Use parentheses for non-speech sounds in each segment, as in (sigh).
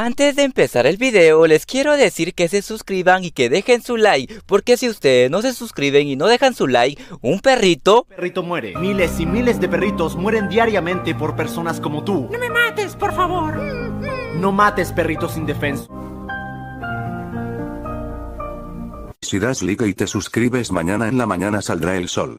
Antes de empezar el video, les quiero decir que se suscriban y que dejen su like, porque si ustedes no se suscriben y no dejan su like, un perrito... Perrito muere. Miles y miles de perritos mueren diariamente por personas como tú. No me mates, por favor. No mates perritos indefensos. Si das like y te suscribes mañana en la mañana saldrá el sol.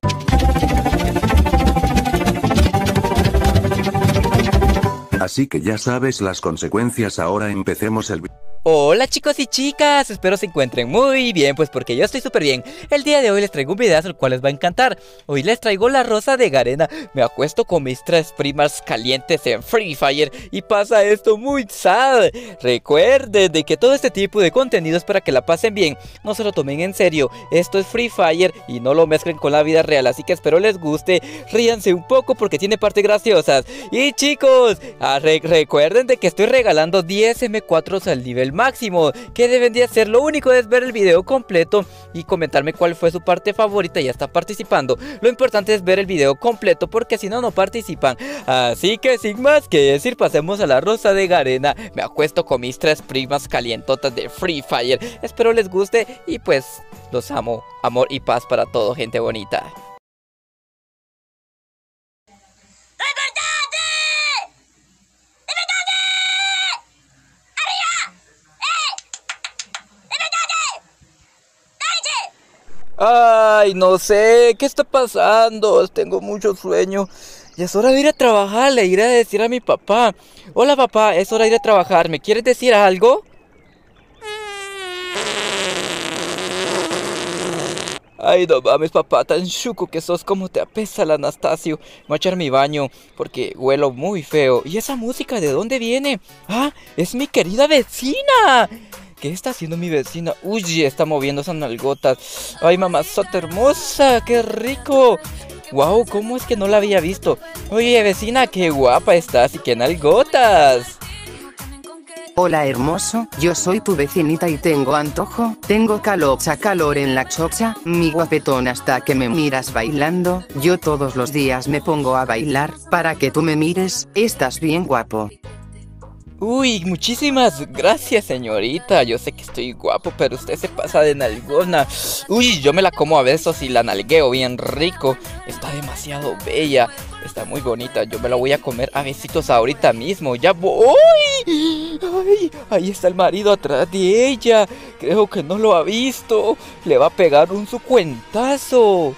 Así que ya sabes las consecuencias ahora empecemos el. Hola chicos y chicas, espero se encuentren muy bien, pues porque yo estoy súper bien. El día de hoy les traigo un video al cual les va a encantar. Hoy les traigo la rosa de Garena. Me acuesto con mis tres primas calientes en Free Fire y pasa esto muy sad. Recuerden de que todo este tipo de contenido es para que la pasen bien. No se lo tomen en serio, esto es Free Fire y no lo mezclen con la vida real. Así que espero les guste, ríanse un poco porque tiene partes graciosas. Y chicos, recuerden de que estoy regalando 10 M4s al nivel máximo. que deben de hacer? Lo único es ver el video completo y comentarme cuál fue su parte favorita. Ya está participando. Lo importante es ver el video completo porque si no, no participan. Así que sin más que decir, pasemos a la rosa de Garena. Me acuesto con mis tres primas calientotas de Free Fire. Espero les guste y pues los amo. Amor y paz para todo, gente bonita. No sé, ¿qué está pasando? Tengo mucho sueño. Y es hora de ir a trabajar, le iré a decir a mi papá. Hola papá, es hora de ir a trabajar. ¿Me quieres decir algo? Ay, no mames, papá, tan chuco que sos como te apesa el Anastasio. Voy a echar mi baño porque huelo muy feo. ¿Y esa música de dónde viene? Ah, es mi querida vecina. ¿Qué está haciendo mi vecina? Uy, está moviendo esas nalgotas. Ay, mamazota hermosa, qué rico. Wow, ¿cómo es que no la había visto? Oye, vecina, qué guapa estás y qué nalgotas. Hola hermoso, yo soy tu vecinita y tengo antojo, tengo calocha calor en la chocha, mi guapetón hasta que me miras bailando, yo todos los días me pongo a bailar, para que tú me mires, estás bien guapo. Uy, muchísimas gracias, señorita. Yo sé que estoy guapo, pero usted se pasa de nalgona. Uy, yo me la como a besos y la nalgueo bien rico. Está demasiado bella. Está muy bonita. Yo me la voy a comer a besitos ahorita mismo. Ya voy. Ay, ahí está el marido atrás de ella. Creo que no lo ha visto. Le va a pegar un su cuentazo.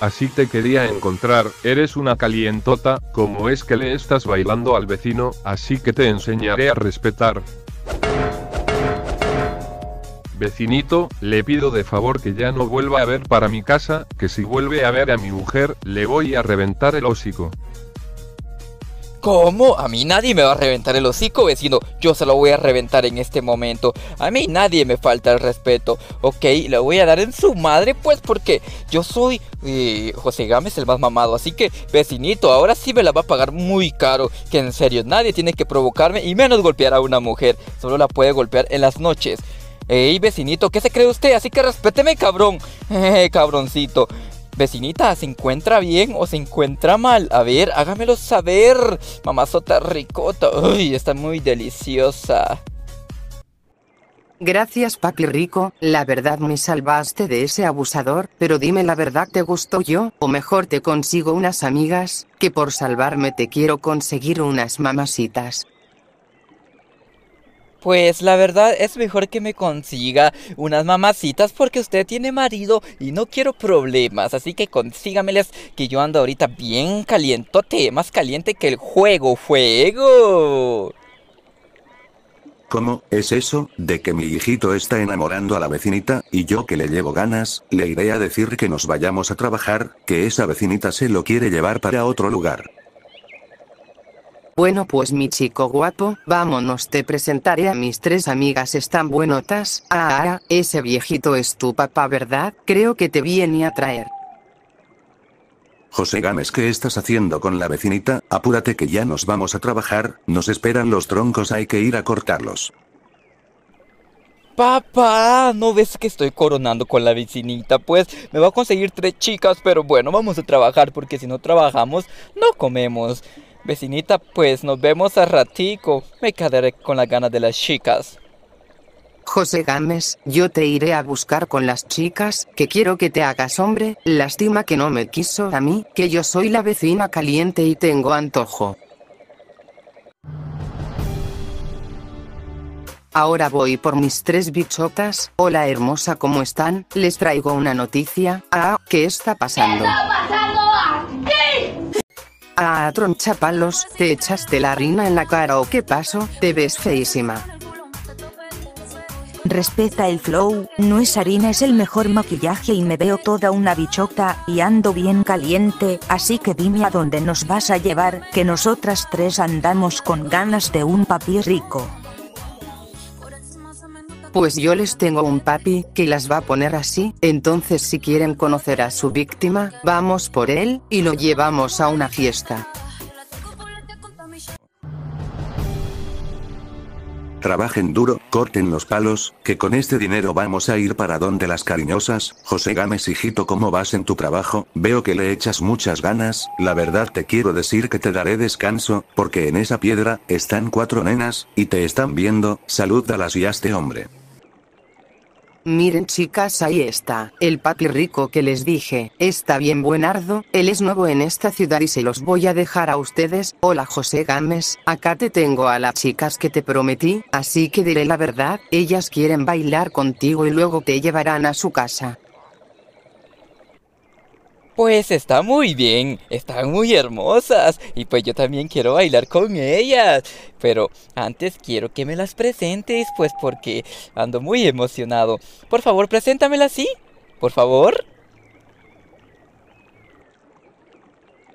Así te quería encontrar, eres una calientota, como es que le estás bailando al vecino, así que te enseñaré a respetar. Vecinito, le pido de favor que ya no vuelva a ver para mi casa, que si vuelve a ver a mi mujer, le voy a reventar el hocico. ¿Cómo? A mí nadie me va a reventar el hocico, vecino. Yo se lo voy a reventar en este momento. A mí nadie me falta el respeto. Ok, le voy a dar en su madre, pues, porque yo soy eh, José Gámez el más mamado. Así que, vecinito, ahora sí me la va a pagar muy caro. Que en serio, nadie tiene que provocarme y menos golpear a una mujer. Solo la puede golpear en las noches. Ey, vecinito, ¿qué se cree usted? Así que respéteme, cabrón. (laughs) cabroncito. Vecinita, ¿se encuentra bien o se encuentra mal? A ver, hágamelo saber. Mamazota ricota. Uy, está muy deliciosa. Gracias papi rico, la verdad me salvaste de ese abusador, pero dime la verdad ¿te gustó yo? O mejor te consigo unas amigas, que por salvarme te quiero conseguir unas mamasitas. Pues la verdad es mejor que me consiga unas mamacitas porque usted tiene marido y no quiero problemas. Así que consígamelas que yo ando ahorita bien calientote, más caliente que el juego, fuego. ¿Cómo es eso, de que mi hijito está enamorando a la vecinita, y yo que le llevo ganas, le iré a decir que nos vayamos a trabajar, que esa vecinita se lo quiere llevar para otro lugar? Bueno pues mi chico guapo, vámonos te presentaré a mis tres amigas están buenotas. Ah, ah, ese viejito es tu papá verdad, creo que te viene a traer. José Gámez, ¿qué estás haciendo con la vecinita? Apúrate que ya nos vamos a trabajar, nos esperan los troncos, hay que ir a cortarlos. Papá, ¿no ves que estoy coronando con la vecinita? Pues me va a conseguir tres chicas, pero bueno, vamos a trabajar porque si no trabajamos, no comemos. Vecinita, pues nos vemos a ratico. Me quedaré con las ganas de las chicas. José Gámez, yo te iré a buscar con las chicas, que quiero que te hagas hombre, lástima que no me quiso a mí, que yo soy la vecina caliente y tengo antojo. Ahora voy por mis tres bichotas. Hola hermosa, ¿cómo están? Les traigo una noticia. Ah, ¿qué está pasando? Ah, tronchapalos, ¿te echaste la harina en la cara o qué pasó? Te ves feísima. Respeta el flow, no es harina, es el mejor maquillaje y me veo toda una bichota y ando bien caliente, así que dime a dónde nos vas a llevar, que nosotras tres andamos con ganas de un papi rico. Pues yo les tengo un papi que las va a poner así, entonces si quieren conocer a su víctima, vamos por él y lo llevamos a una fiesta. Trabajen duro, corten los palos, que con este dinero vamos a ir para donde las cariñosas. José Gámez, hijito, ¿cómo vas en tu trabajo? Veo que le echas muchas ganas. La verdad te quiero decir que te daré descanso, porque en esa piedra están cuatro nenas, y te están viendo. Salúdalas y hazte hombre. Miren chicas, ahí está, el papi rico que les dije, está bien buenardo, él es nuevo en esta ciudad y se los voy a dejar a ustedes. Hola José Gámez, acá te tengo a las chicas que te prometí, así que diré la verdad, ellas quieren bailar contigo y luego te llevarán a su casa. Pues está muy bien, están muy hermosas y pues yo también quiero bailar con ellas. Pero antes quiero que me las presentes, pues porque ando muy emocionado. Por favor, preséntamelas así. Por favor.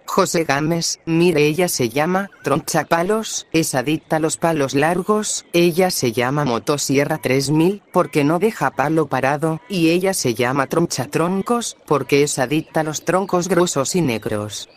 José Gámez, mire ella se llama Tronchapalos, es adicta a los palos largos, ella se llama Motosierra 3000 porque no deja palo parado, y ella se llama Tronchatroncos porque es adicta a los troncos gruesos y negros.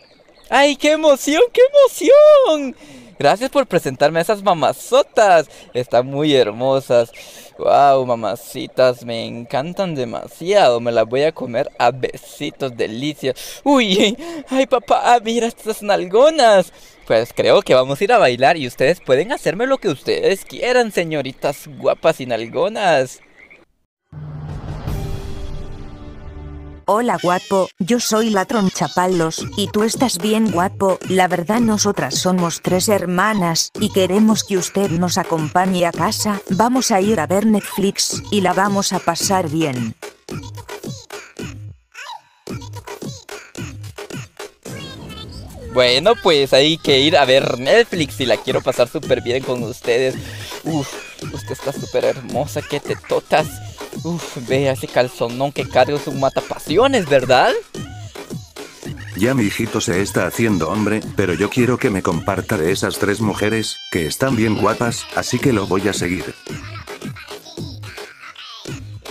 ¡Ay, qué emoción, qué emoción! Gracias por presentarme a esas mamazotas. Están muy hermosas. Wow, mamacitas, me encantan demasiado. Me las voy a comer a besitos, delicia. Uy, ay papá, mira estas nalgonas. Pues creo que vamos a ir a bailar y ustedes pueden hacerme lo que ustedes quieran, señoritas guapas y nalgonas. Hola guapo, yo soy la tronchapalos, y tú estás bien guapo, la verdad nosotras somos tres hermanas, y queremos que usted nos acompañe a casa, vamos a ir a ver Netflix, y la vamos a pasar bien. Bueno, pues hay que ir a ver Netflix y la quiero pasar súper bien con ustedes. Uf, usted está súper hermosa, qué tetotas. Uf, vea ese calzonón que carga su matapasiones, ¿verdad? Ya mi hijito se está haciendo hombre, pero yo quiero que me comparta de esas tres mujeres, que están bien guapas, así que lo voy a seguir.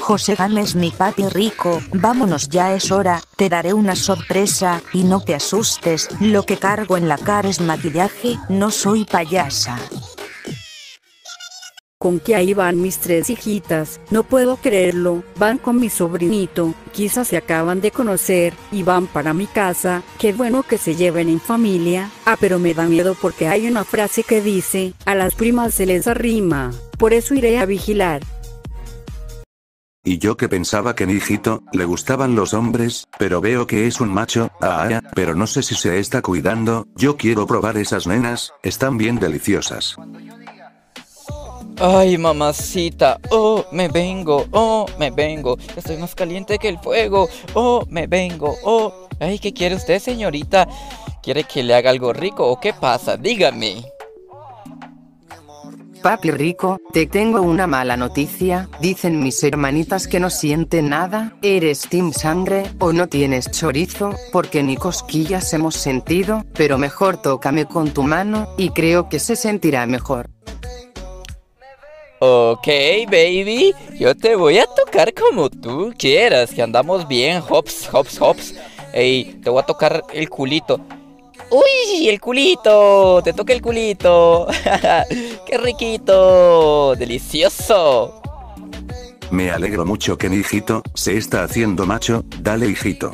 José Gámez mi papi rico, vámonos ya es hora, te daré una sorpresa, y no te asustes, lo que cargo en la cara es maquillaje, no soy payasa. Con que ahí van mis tres hijitas, no puedo creerlo, van con mi sobrinito, quizás se acaban de conocer, y van para mi casa, qué bueno que se lleven en familia, ah pero me da miedo porque hay una frase que dice, a las primas se les arrima, por eso iré a vigilar. Y yo que pensaba que mi hijito, le gustaban los hombres, pero veo que es un macho, ah, pero no sé si se está cuidando, yo quiero probar esas nenas, están bien deliciosas. Ay, mamacita, oh, me vengo, oh, me vengo. Estoy más caliente que el fuego, oh, me vengo, oh. Ay, ¿qué quiere usted, señorita? ¿Quiere que le haga algo rico o qué pasa? Dígame. Papi rico, te tengo una mala noticia, dicen mis hermanitas que no sienten nada, eres team sangre, o no tienes chorizo, porque ni cosquillas hemos sentido, pero mejor tócame con tu mano, y creo que se sentirá mejor. Ok, baby, yo te voy a tocar como tú quieras, que andamos bien, hops, hops, hops. Ey, te voy a tocar el culito. ¡Uy! ¡El culito! ¡Te toca el culito! (laughs) ¡Qué riquito! ¡Delicioso! Me alegro mucho que mi hijito, se está haciendo macho, dale hijito.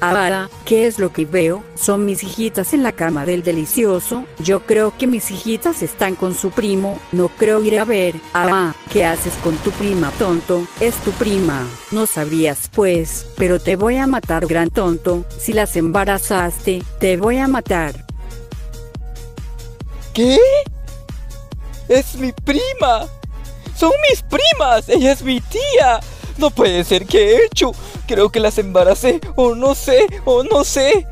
Ahora, ¿qué es lo que veo? Son mis hijitas en la cama del delicioso. Yo creo que mis hijitas están con su primo. No creo ir a ver. Ah, ¿qué haces con tu prima, tonto? Es tu prima. No sabrías, pues. Pero te voy a matar, gran tonto. Si las embarazaste, te voy a matar. ¿Qué? Es mi prima. Son mis primas. Ella es mi tía. No puede ser que he hecho. Creo que las embaracé. O no sé. O no sé.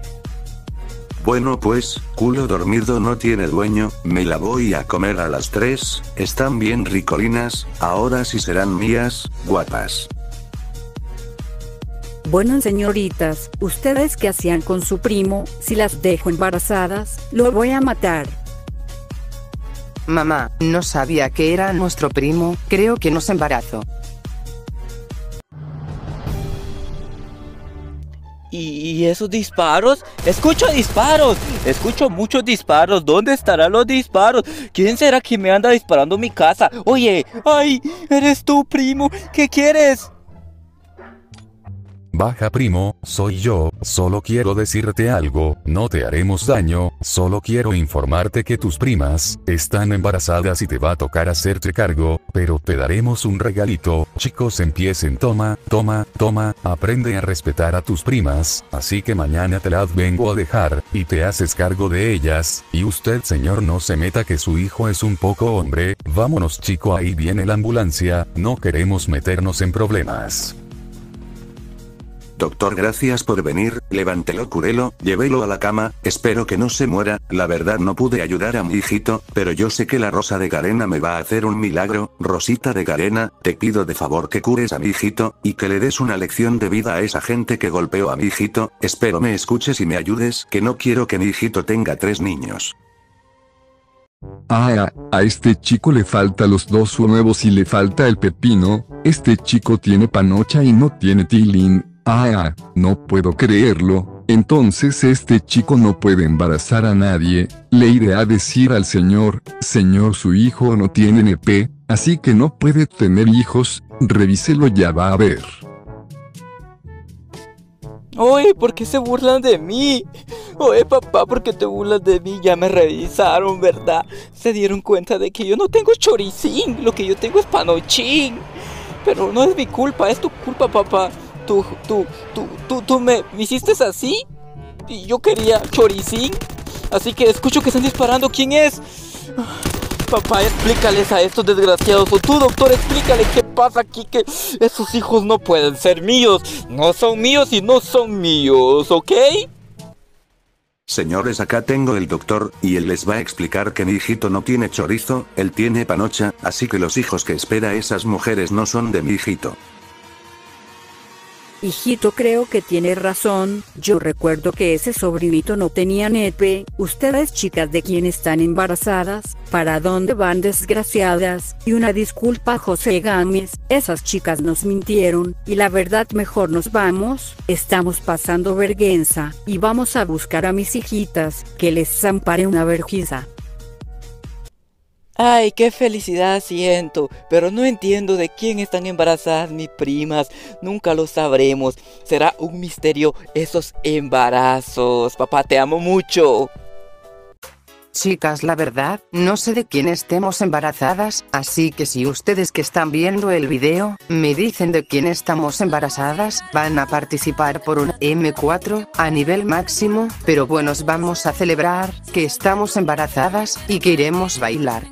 Bueno pues, culo dormido no tiene dueño, me la voy a comer a las tres, están bien ricolinas, ahora sí serán mías, guapas. Bueno, señoritas, ¿ustedes qué hacían con su primo? Si las dejo embarazadas, lo voy a matar. Mamá, no sabía que era nuestro primo, creo que nos embarazó. ¿Y esos disparos? Escucho disparos. Escucho muchos disparos. ¿Dónde estarán los disparos? ¿Quién será quien me anda disparando mi casa? Oye, ay, eres tú, primo. ¿Qué quieres? Baja primo, soy yo, solo quiero decirte algo, no te haremos daño, solo quiero informarte que tus primas, están embarazadas y te va a tocar hacerte cargo, pero te daremos un regalito, chicos empiecen toma, toma, toma, aprende a respetar a tus primas, así que mañana te las vengo a dejar, y te haces cargo de ellas, y usted señor no se meta que su hijo es un poco hombre, vámonos chico ahí viene la ambulancia, no queremos meternos en problemas. Doctor, gracias por venir, levántelo curelo, llévelo a la cama, espero que no se muera, la verdad no pude ayudar a mi hijito, pero yo sé que la rosa de Garena me va a hacer un milagro, Rosita de Garena, te pido de favor que cures a mi hijito, y que le des una lección de vida a esa gente que golpeó a mi hijito, espero me escuches y me ayudes, que no quiero que mi hijito tenga tres niños. Ah, a este chico le falta los dos nuevos y le falta el pepino, este chico tiene panocha y no tiene tilín, Ah, no puedo creerlo. Entonces este chico no puede embarazar a nadie. Le iré a decir al señor, señor su hijo no tiene NP, así que no puede tener hijos, revíselo ya va a ver. Oye, ¿por qué se burlan de mí? Oye, papá, ¿por qué te burlas de mí? Ya me revisaron, ¿verdad? Se dieron cuenta de que yo no tengo choricín, lo que yo tengo es panochín. Pero no es mi culpa, es tu culpa, papá tú, tú, tú, tú, tú me, hiciste así y yo quería choricín. Así que escucho que están disparando. ¿Quién es? Papá, explícales a estos desgraciados. O tú, doctor, explícale qué pasa aquí. Que esos hijos no pueden ser míos. No son míos y no son míos, ¿ok? Señores, acá tengo el doctor, y él les va a explicar que mi hijito no tiene chorizo, él tiene panocha, así que los hijos que espera esas mujeres no son de mi hijito. Hijito creo que tiene razón, yo recuerdo que ese sobrinito no tenía nepe, ustedes chicas de quien están embarazadas, ¿para dónde van desgraciadas? Y una disculpa José Gámez, esas chicas nos mintieron, y la verdad mejor nos vamos, estamos pasando vergüenza, y vamos a buscar a mis hijitas, que les zampare una vergüenza. Ay, qué felicidad siento, pero no entiendo de quién están embarazadas mis primas. Nunca lo sabremos. Será un misterio esos embarazos. Papá, te amo mucho. Chicas, la verdad, no sé de quién estemos embarazadas, así que si ustedes que están viendo el video, me dicen de quién estamos embarazadas, van a participar por un M4, a nivel máximo, pero bueno, vamos a celebrar, que estamos embarazadas, y queremos bailar.